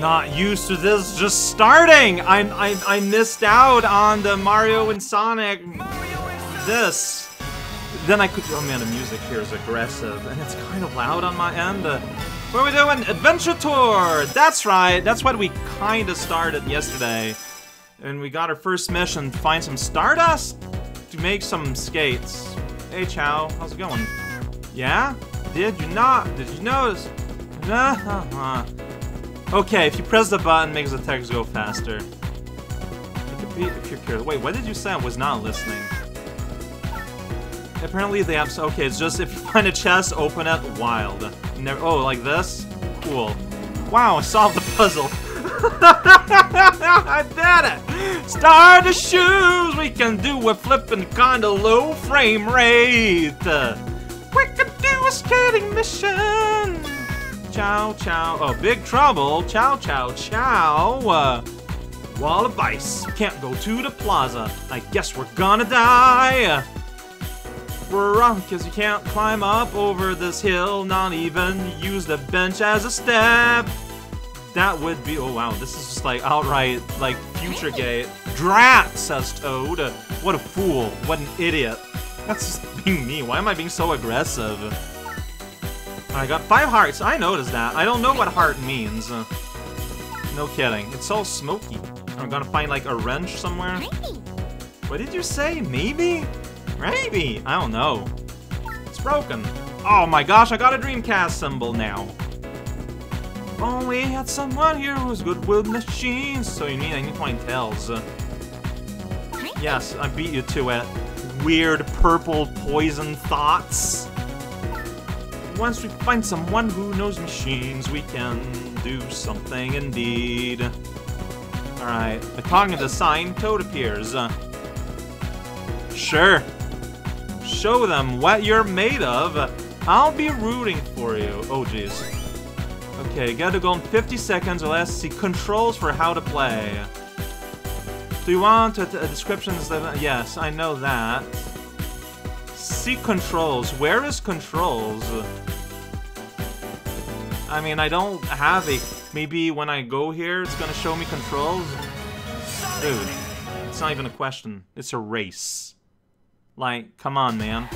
not used to this just starting! I, I, I missed out on the Mario and Sonic this. Then I could- oh man, the music here is aggressive, and it's kind of loud on my end. Uh, what are we doing? Adventure Tour! That's right, that's what we kinda started yesterday. And we got our first mission, find some Stardust to make some skates. Hey Chow, how's it going? Yeah? Did you not? Did you notice? Nah. Okay, if you press the button, makes the text go faster. It could be if you're curious. Wait, what did you say? I was not listening. Apparently they have. Okay, it's just if you find a chest, open it. Wild. Never. Oh, like this? Cool. Wow, I solved the puzzle. I did it! Start the shoes! We can do a flipping kinda low frame rate! We can do a skating mission! Chow, chow. Oh, big trouble. Chow, chow, chow. Uh, wall of ice. Can't go to the plaza. I guess we're gonna die. Bruh, cause you can't climb up over this hill, not even use the bench as a step. That would be, oh wow, this is just like outright, like, future gate. Drat, says Toad. What a fool, what an idiot. That's just being me, why am I being so aggressive? I got five hearts, I noticed that. I don't know what heart means. Uh, no kidding, it's all smoky. I'm gonna find like a wrench somewhere. What did you say, maybe? Maybe, I don't know. It's broken. Oh my gosh, I got a Dreamcast symbol now. If only had someone here who's good with machines. So you mean I need find. Uh, yes, I beat you to it. Weird purple poison thoughts. Once we find someone who knows machines, we can do something indeed. Alright, the sign, Toad appears. Sure. Show them what you're made of. I'll be rooting for you. Oh, jeez. Okay, gotta go in 50 seconds or less. See controls for how to play. Do you want a, a description? Yes, I know that. See controls. Where is controls? I mean, I don't have a... Maybe when I go here, it's gonna show me controls? Dude, it's not even a question. It's a race. Like, come on, man.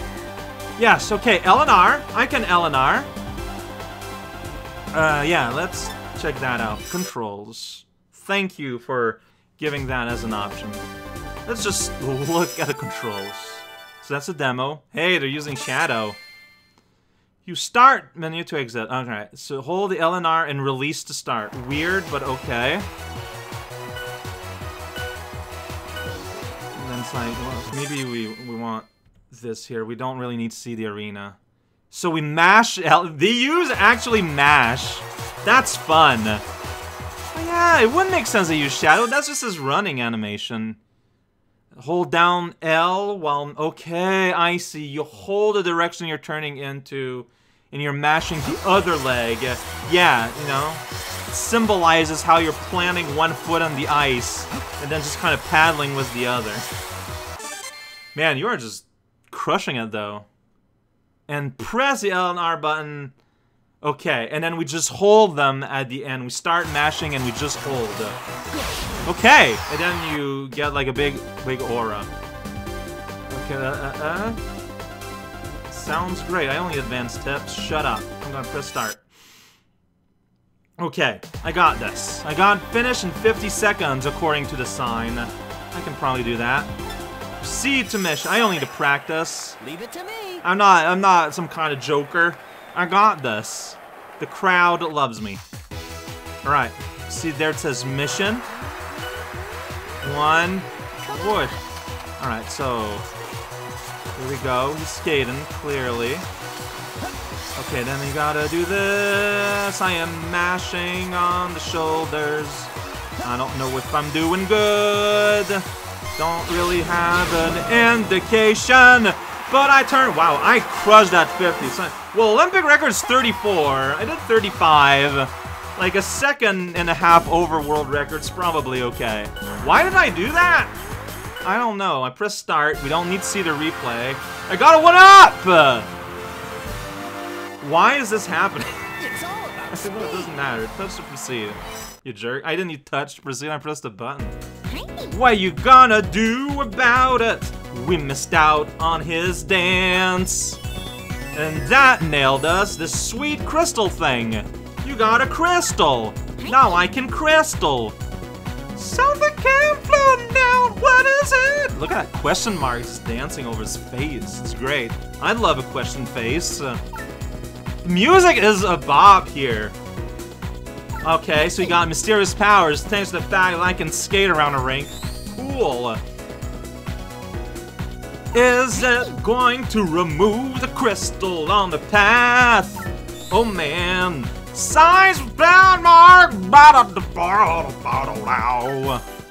Yes, okay, L and R. I can L and R. Uh, yeah, let's check that out. Controls. Thank you for giving that as an option. Let's just look at the controls. So that's a demo. Hey, they're using Shadow. You start menu to exit. Okay, so hold the L and R and release to start. Weird, but okay. And then it's like, well, maybe we we want this here. We don't really need to see the arena. So we mash L. They use actually mash. That's fun. Oh, yeah, it wouldn't make sense to use Shadow. That's just his running animation. Hold down L while... Okay, I see. You hold the direction you're turning into, and you're mashing the other leg. Yeah, you know? Symbolizes how you're planting one foot on the ice, and then just kind of paddling with the other. Man, you are just crushing it, though. And press the L and R button. Okay, and then we just hold them at the end. We start mashing and we just hold. Okay, and then you get like a big, big aura. Okay, uh, uh, uh. Sounds great. I only advanced tips. Shut up. I'm gonna press start. Okay, I got this. I got finish in 50 seconds according to the sign. I can probably do that. Proceed to mission. I only need to practice. Leave it to me. I'm not I'm not some kind of joker. I got this. The crowd loves me. Alright. See there it says mission. One. Wood. Alright, so here we go. He's skating, clearly. Okay, then you gotta do this. I am mashing on the shoulders. I don't know if I'm doing good. Don't really have an indication. But I turned, wow, I crushed that 50. So, well, Olympic record's 34. I did 35. Like a second and a half over world record's probably okay. Why did I do that? I don't know. I pressed start. We don't need to see the replay. I got a one up! Why is this happening? It's all about it doesn't matter. Touch to proceed. You jerk. I didn't touch to proceed, I pressed a button. What are you gonna do about it? We missed out on his dance. And that nailed us, this sweet crystal thing. You got a crystal. Now I can crystal. Something came floating down. What is it? Look at that question mark just dancing over his face. It's great. I love a question face. Uh, music is a bop here. Okay, so you got mysterious powers thanks to the fact that I can skate around a rink. Cool. Is it going to remove the crystal on the path? Oh man. Size bound mark.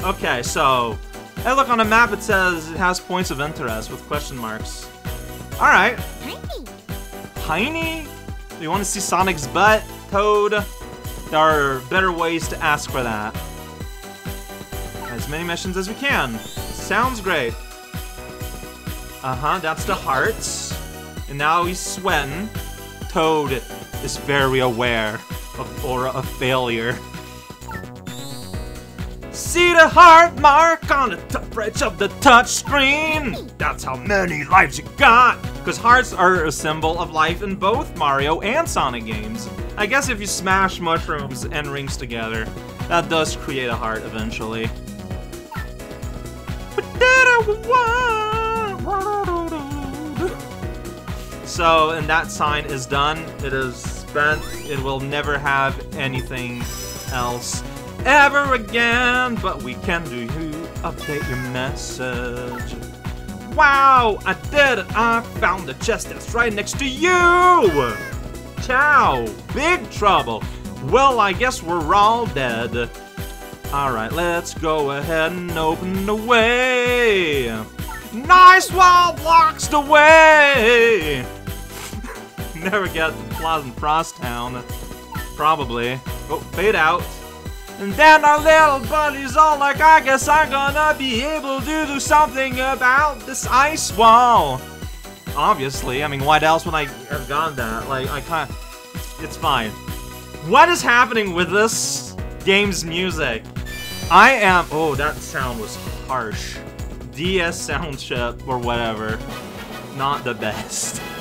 Okay, so hey, look on the map. It says it has points of interest with question marks. All right. Tiny. You want to see Sonic's butt, Toad? There are better ways to ask for that. As many missions as we can. Sounds great. Uh-huh, that's the hearts. And now he's sweating. Toad is very aware of aura of failure. See the heart mark on the top edge of the touch screen? That's how many lives you got! Because hearts are a symbol of life in both Mario and Sonic games. I guess if you smash mushrooms and rings together, that does create a heart eventually. So, and that sign is done. It is spent. It will never have anything else ever again. But we can do you update your message. Wow, I did it! I found the chest that's right next to you! Ciao! Big trouble! Well, I guess we're all dead. Alright, let's go ahead and open the way! Nice wall blocks the way! Never get to Pleasant Frost Town. Probably. Oh, fade out. And then our little buddy's all like, I guess I'm gonna be able to do something about this ice wall. Obviously, I mean, why else would I have gone that? Like, I can't. It's fine. What is happening with this game's music? I am. Oh, that sound was harsh. DS sound chip or whatever. Not the best.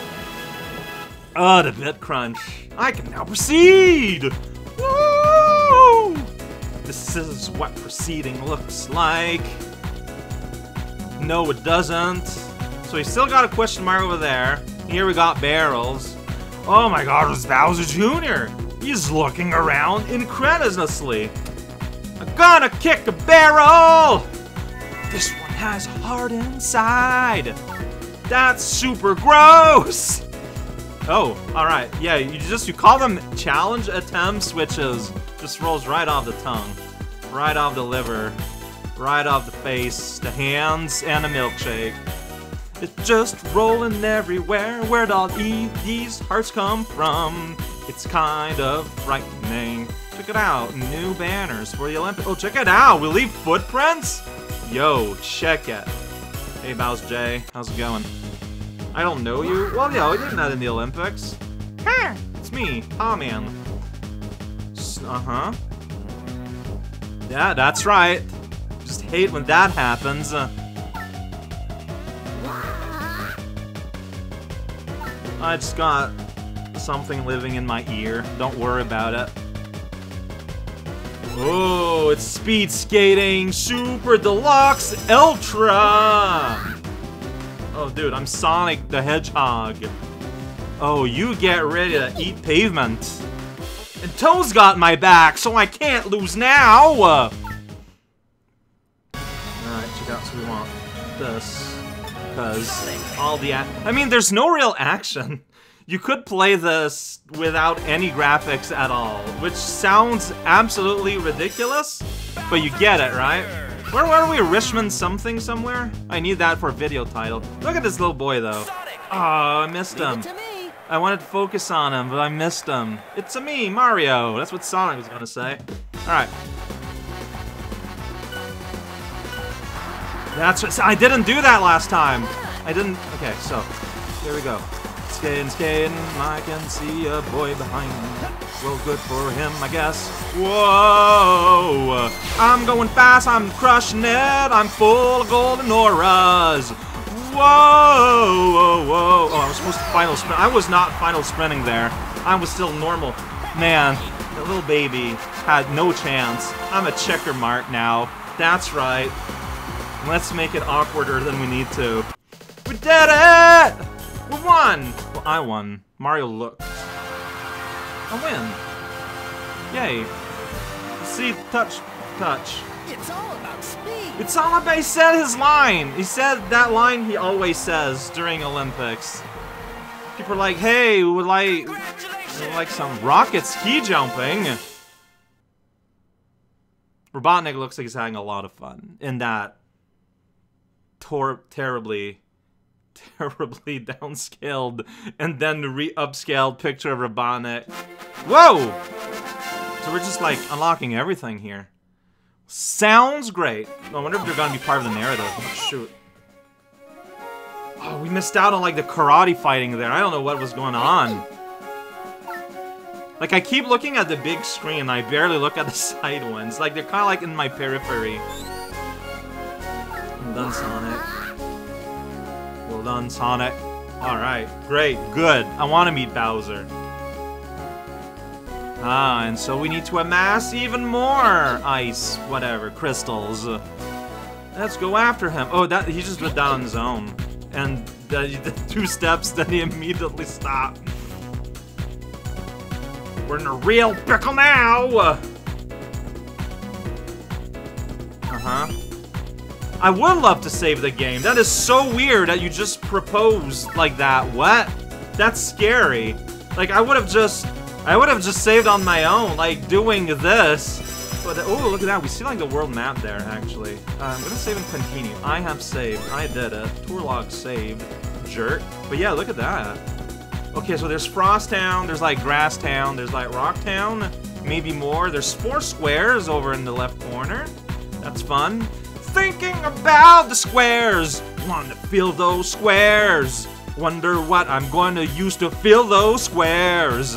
Oh, the bit crunch. I can now proceed! Woo! This is what proceeding looks like. No, it doesn't. So we still got a question mark over there. Here we got barrels. Oh my god, it's Bowser Jr. He's looking around incredulously. I'm gonna kick a barrel! This one has heart inside. That's super gross! Oh, alright. Yeah, you just, you call them challenge attempts, which is, just rolls right off the tongue. Right off the liver. Right off the face, the hands, and a milkshake. It's just rolling everywhere. Where'd all e these hearts come from? It's kind of frightening. Check it out, new banners for the Olympics. Oh, check it out, we leave footprints? Yo, check it. Hey, Bowser J, how's it going? I don't know you? Well, yeah, we did that in the Olympics. Hey, it's me, Aw-Man. Uh-huh. Yeah, that's right. Just hate when that happens. Uh, I just got something living in my ear. Don't worry about it. Oh, it's speed skating super deluxe ultra. Oh, dude, I'm Sonic the Hedgehog. Oh, you get ready to eat pavement. And Toad's got my back, so I can't lose now. Alright, check out. So we want this because all the I mean, there's no real action. You could play this without any graphics at all, which sounds absolutely ridiculous, but you get it, right? Where were we? Richmond something somewhere? I need that for video title. Look at this little boy, though. Oh, I missed him. I wanted to focus on him, but I missed him. It's a me, Mario. That's what Sonic was gonna say. Alright. That's what, I didn't do that last time. I didn't, okay, so, here we go. Skating, skating. I can see a boy behind me. Well, good for him, I guess. Whoa! I'm going fast, I'm crushing it. I'm full of golden auras. Whoa! Whoa! Whoa! Oh, I was supposed to final sprint. I was not final sprinting there. I was still normal. Man, the little baby had no chance. I'm a checker mark now. That's right. Let's make it awkwarder than we need to. We did it! We won! I won. Mario looked. I win. Yay. See, touch, touch. It's all about speed. It's all about, he said his line. He said that line he always says during Olympics. People are like, hey, we would like, we would like some rocket ski jumping. Robotnik looks like he's having a lot of fun in that tor terribly, terribly downscaled and then re-upscaled picture of Robotnik. Whoa! So we're just like unlocking everything here. Sounds great. I wonder if they're gonna be part of the narrative. Oh, shoot. Oh, we missed out on like the karate fighting there. I don't know what was going on. Like I keep looking at the big screen, I barely look at the side ones. Like they're kind of like in my periphery. Well done, Sonic. Done, Sonic. Alright, great, good. I want to meet Bowser. Ah, and so we need to amass even more ice, whatever, crystals. Let's go after him. Oh, that he just went down on his own. And the two steps, then he immediately stopped. We're in a real pickle now! Uh-huh. I would love to save the game. That is so weird that you just proposed like that. What? That's scary. Like, I would have just... I would have just saved on my own, like, doing this. But, oh, look at that. We see, like, the world map there, actually. Uh, I'm gonna save and continue. I have saved. I did it. Turlog saved. Jerk. But yeah, look at that. Okay, so there's Frost Town, there's, like, Grass Town, there's, like, Rock Town. Maybe more. There's four squares over in the left corner. That's fun. Thinking about the squares. Want to fill those squares. Wonder what I'm to use to fill those squares.